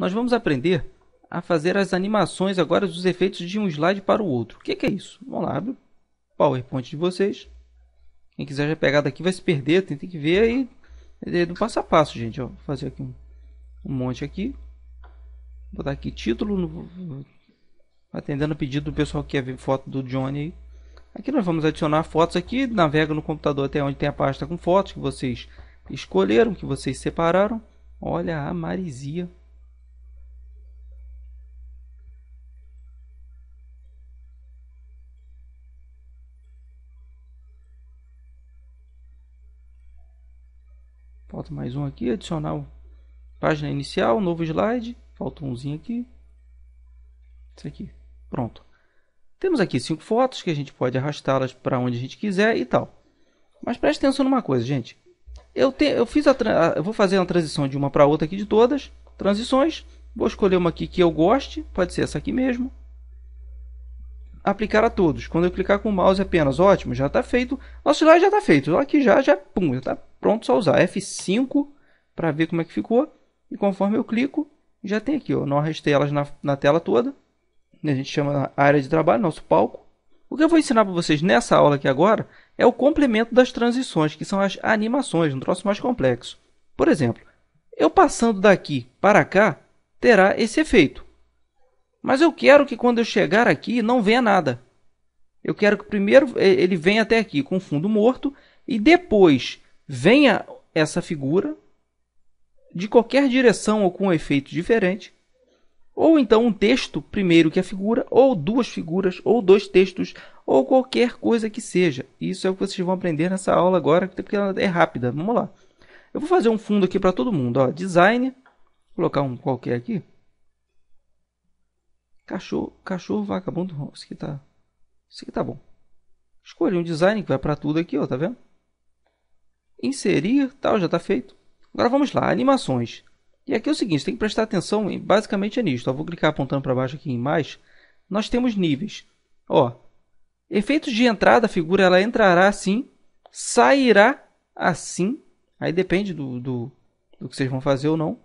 nós vamos aprender a fazer as animações agora dos efeitos de um slide para o outro. O que, que é isso? Vamos lá, abre o PowerPoint de vocês. Quem quiser já pegar daqui vai se perder, tem que ver aí é do passo a passo, gente. Ó. Vou fazer aqui um, um monte aqui. Vou botar aqui título, no, atendendo o pedido do pessoal que quer ver foto do Johnny aí. Aqui nós vamos adicionar fotos aqui, navega no computador até onde tem a pasta com fotos que vocês escolheram, que vocês separaram. Olha a Marizia. Falta mais um aqui, adicionar página inicial, novo slide. Falta umzinho aqui. Isso aqui. Pronto. Temos aqui cinco fotos que a gente pode arrastá-las para onde a gente quiser e tal. Mas preste atenção numa coisa, gente. Eu, te, eu fiz a, eu vou fazer uma transição de uma para outra aqui de todas. Transições. Vou escolher uma aqui que eu goste. Pode ser essa aqui mesmo. Aplicar a todos. Quando eu clicar com o mouse apenas, ótimo, já está feito. Nosso slide já está feito. Aqui já, já, pum, já está pronto só usar. F5 para ver como é que ficou. E conforme eu clico, já tem aqui, ó. Não arrastei elas na, na tela toda a gente chama a área de trabalho, nosso palco. O que eu vou ensinar para vocês nessa aula aqui agora é o complemento das transições, que são as animações, um troço mais complexo. Por exemplo, eu passando daqui para cá, terá esse efeito. Mas eu quero que quando eu chegar aqui não venha nada. Eu quero que primeiro ele venha até aqui com fundo morto e depois venha essa figura de qualquer direção ou com um efeito diferente ou então um texto primeiro que a figura, ou duas figuras, ou dois textos, ou qualquer coisa que seja. Isso é o que vocês vão aprender nessa aula agora, porque ela é rápida. Vamos lá. Eu vou fazer um fundo aqui para todo mundo. Ó. Design, vou colocar um qualquer aqui. Cachorro, cachorro vagabundo. Isso aqui tá, isso aqui tá bom. Escolhi um design que vai para tudo aqui, ó, tá vendo? Inserir, tal, já está feito. Agora vamos lá, animações. E aqui é o seguinte, tem que prestar atenção basicamente é nisso. Eu vou clicar apontando para baixo aqui em mais. Nós temos níveis. Ó, efeitos de entrada, a figura ela entrará assim, sairá assim. Aí depende do, do, do que vocês vão fazer ou não.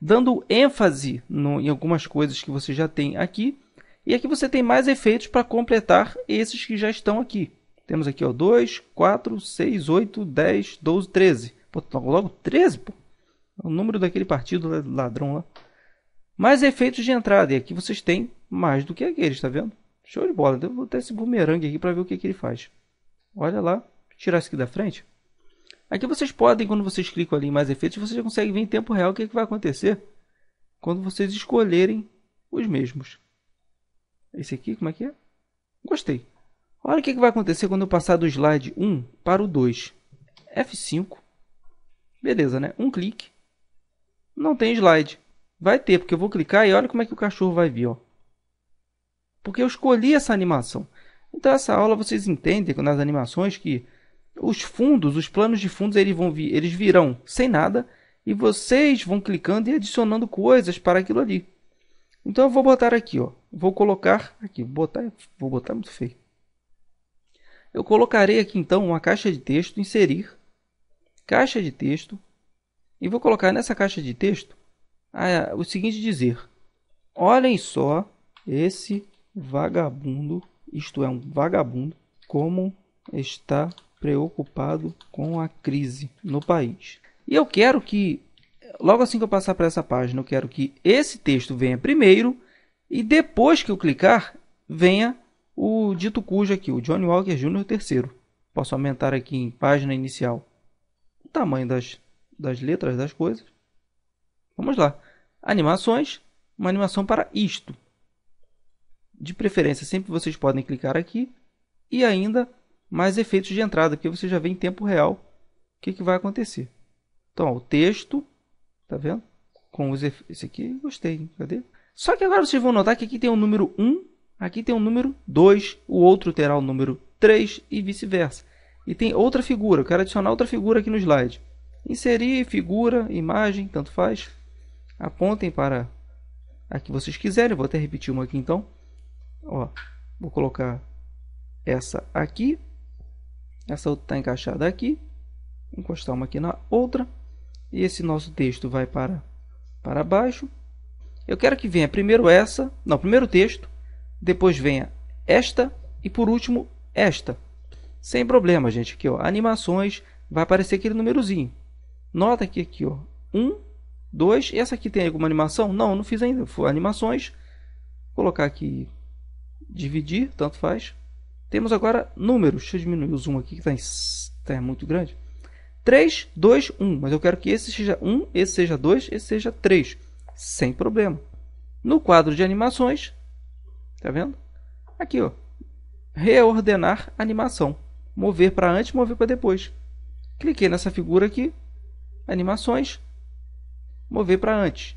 Dando ênfase no, em algumas coisas que você já tem aqui. E aqui você tem mais efeitos para completar esses que já estão aqui. Temos aqui ó, 2, 4, 6, 8, 10, 12, 13. Pô, logo 13, pô. O número daquele partido ladrão lá. Mais efeitos de entrada. E aqui vocês têm mais do que aqueles, tá vendo? Show de bola. Eu vou botar esse bumerangue aqui para ver o que, que ele faz. Olha lá. Tirar isso aqui da frente. Aqui vocês podem, quando vocês clicam ali em mais efeitos, vocês já conseguem ver em tempo real o que, que vai acontecer quando vocês escolherem os mesmos. Esse aqui, como é que é? Gostei. Olha o que, que vai acontecer quando eu passar do slide 1 para o 2. F5. Beleza, né? Um clique. Não tem slide. Vai ter, porque eu vou clicar e olha como é que o cachorro vai vir. Ó. Porque eu escolhi essa animação. Então, essa aula vocês entendem nas animações que os fundos, os planos de fundos, eles, vão vir, eles virão sem nada e vocês vão clicando e adicionando coisas para aquilo ali. Então, eu vou botar aqui, ó. Vou colocar aqui, botar, vou botar muito feio. Eu colocarei aqui então uma caixa de texto, inserir, caixa de texto, e vou colocar nessa caixa de texto o seguinte dizer. Olhem só esse vagabundo, isto é um vagabundo, como está preocupado com a crise no país. E eu quero que, logo assim que eu passar para essa página, eu quero que esse texto venha primeiro e depois que eu clicar, venha o dito cujo aqui, o Johnny Walker Jr. terceiro. Posso aumentar aqui em página inicial o tamanho das das letras das coisas. Vamos lá. Animações. Uma animação para isto. De preferência, sempre vocês podem clicar aqui. E ainda mais efeitos de entrada, porque você já vê em tempo real o que, que vai acontecer. Então, ó, o texto, tá vendo? Com os efeitos. Esse aqui, gostei. Cadê? Só que agora vocês vão notar que aqui tem o número 1, aqui tem o número 2, o outro terá o número 3 e vice-versa. E tem outra figura, eu quero adicionar outra figura aqui no slide. Inserir figura, imagem, tanto faz. Apontem para a que vocês quiserem. Vou até repetir uma aqui então. Ó, vou colocar essa aqui. Essa outra está encaixada aqui. Encostar uma aqui na outra. E esse nosso texto vai para, para baixo. Eu quero que venha primeiro essa, não, primeiro texto, depois venha esta e por último esta. Sem problema, gente. Aqui, ó, animações, vai aparecer aquele númerozinho. Nota que aqui, ó, 1, 2, essa aqui tem alguma animação? Não, não fiz ainda. Foi animações. Vou colocar aqui dividir, tanto faz. Temos agora números. Deixa eu diminuir o zoom aqui que está tá muito grande. 3, 2, 1. Mas eu quero que esse seja 1, esse seja 2, esse seja 3. Sem problema. No quadro de animações, tá vendo? Aqui, ó. Reordenar animação. Mover para antes, mover para depois. Cliquei nessa figura aqui. Animações. Mover para antes.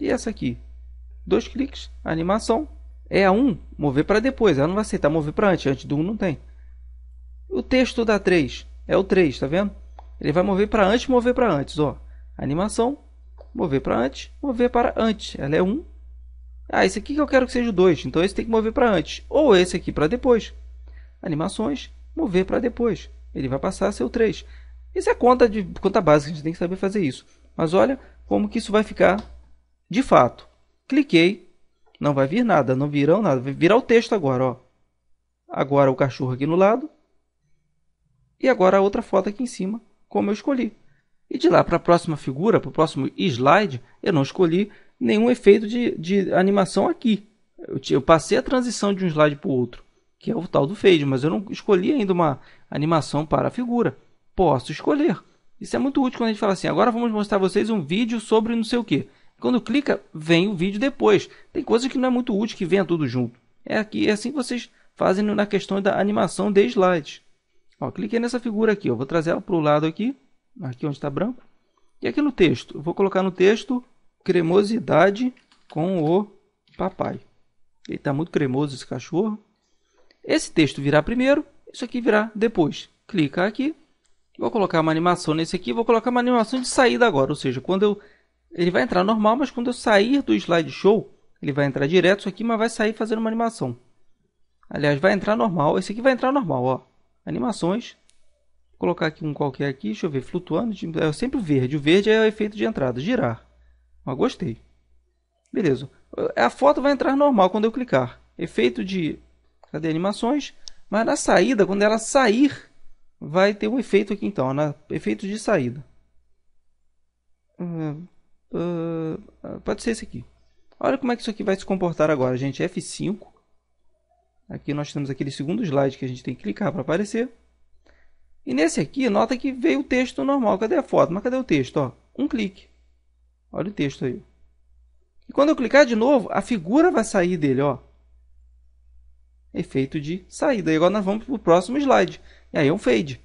E essa aqui. Dois cliques. Animação. É a 1, mover para depois. Ela não vai aceitar mover para antes. Antes do 1 não tem. O texto da 3 é o 3, tá vendo? Ele vai mover para antes, mover para antes. Ó. Animação, mover para antes, mover para antes. Ela é 1. Ah, esse aqui que eu quero que seja o 2. Então esse tem que mover para antes. Ou esse aqui para depois. Animações, mover para depois. Ele vai passar a ser o 3. Isso é conta, de, conta básica, a gente tem que saber fazer isso. Mas olha como que isso vai ficar de fato. Cliquei, não vai vir nada, não virão nada. Vai virar o texto agora, ó. Agora o cachorro aqui no lado. E agora a outra foto aqui em cima como eu escolhi. E de lá para a próxima figura, para o próximo slide, eu não escolhi nenhum efeito de, de animação aqui. Eu, eu passei a transição de um slide para o outro, que é o tal do fade, mas eu não escolhi ainda uma animação para a figura. Posso escolher. Isso é muito útil quando a gente fala assim, agora vamos mostrar a vocês um vídeo sobre não sei o que. Quando clica, vem o vídeo depois. Tem coisas que não é muito útil que venha tudo junto. É aqui, é assim que vocês fazem na questão da animação de slides. Ó, cliquei nessa figura aqui, ó, vou trazer ela para o lado aqui, aqui onde está branco. E aqui no texto, eu vou colocar no texto cremosidade com o papai. Ele está muito cremoso esse cachorro. Esse texto virá primeiro, isso aqui virá depois. Clica aqui, vou colocar uma animação nesse aqui, vou colocar uma animação de saída agora, ou seja, quando eu ele vai entrar normal, mas quando eu sair do slideshow, ele vai entrar direto isso aqui, mas vai sair fazendo uma animação. Aliás, vai entrar normal, esse aqui vai entrar normal, ó animações. Vou colocar aqui um qualquer aqui, deixa eu ver, flutuando, é sempre o verde. O verde é o efeito de entrada, girar. Mas gostei. Beleza. A foto vai entrar normal quando eu clicar. Efeito de cadê animações? Mas na saída, quando ela sair, vai ter um efeito aqui então, na efeito de saída. Uh, uh, pode ser esse aqui. Olha como é que isso aqui vai se comportar agora, gente. F5. Aqui nós temos aquele segundo slide que a gente tem que clicar para aparecer. E nesse aqui, nota que veio o texto normal. Cadê a foto? Mas cadê o texto? Ó, um clique. Olha o texto aí. E quando eu clicar de novo, a figura vai sair dele. Ó. Efeito de saída. E agora nós vamos para o próximo slide. E aí é um fade.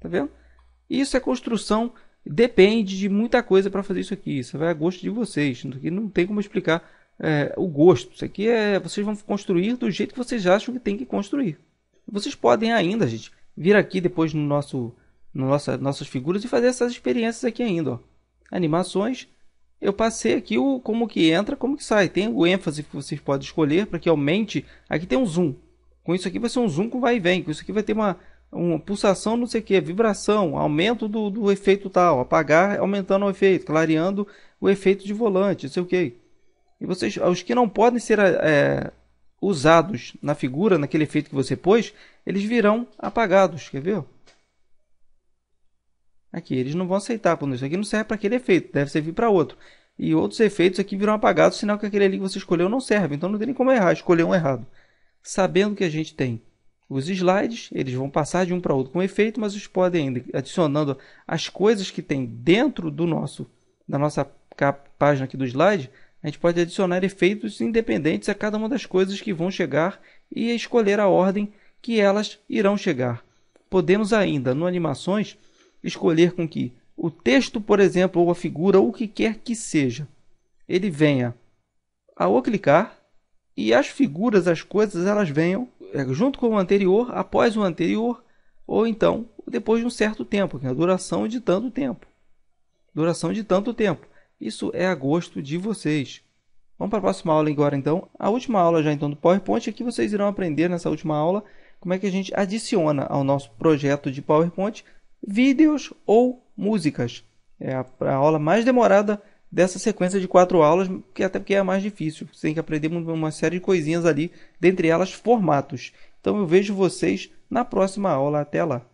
Tá vendo? Isso é construção. Depende de muita coisa para fazer isso aqui. Isso vai a gosto de vocês. Aqui não tem como explicar é, o gosto. Isso aqui é vocês vão construir do jeito que vocês acham que tem que construir. Vocês podem ainda, gente, vir aqui depois no nosso, no nossa, nossas figuras e fazer essas experiências aqui ainda. Ó. Animações. Eu passei aqui o como que entra, como que sai. Tem o ênfase que vocês podem escolher para que aumente. Aqui tem um zoom. Com isso aqui vai ser um zoom com vai e vem. Com isso aqui vai ter uma, uma pulsação, não sei o que, vibração, aumento do, do efeito tal, apagar aumentando o efeito, clareando o efeito de volante, não sei o que. E vocês, os que não podem ser é, usados na figura, naquele efeito que você pôs, eles virão apagados. Quer ver? Aqui, eles não vão aceitar. Quando isso aqui não serve para aquele efeito, deve servir para outro. E outros efeitos aqui virão apagados, sinal que aquele ali que você escolheu não serve. Então não tem nem como errar, escolher um errado. Sabendo que a gente tem os slides, eles vão passar de um para outro com efeito, mas vocês podem adicionando as coisas que tem dentro do nosso da nossa página aqui do slide, a gente pode adicionar efeitos independentes a cada uma das coisas que vão chegar e escolher a ordem que elas irão chegar. Podemos ainda, no Animações, escolher com que o texto, por exemplo, ou a figura, ou o que quer que seja, ele venha ao clicar e as figuras, as coisas, elas venham é, junto com o anterior, após o anterior, ou então depois de um certo tempo, que é a duração de tanto tempo. Duração de tanto tempo. Isso é a gosto de vocês. Vamos para a próxima aula agora então. A última aula já então do PowerPoint. Aqui vocês irão aprender nessa última aula como é que a gente adiciona ao nosso projeto de PowerPoint vídeos ou músicas. É a, a aula mais demorada dessa sequência de quatro aulas, que até porque é a mais difícil. Você tem que aprender uma série de coisinhas ali, dentre elas formatos. Então eu vejo vocês na próxima aula. Até lá!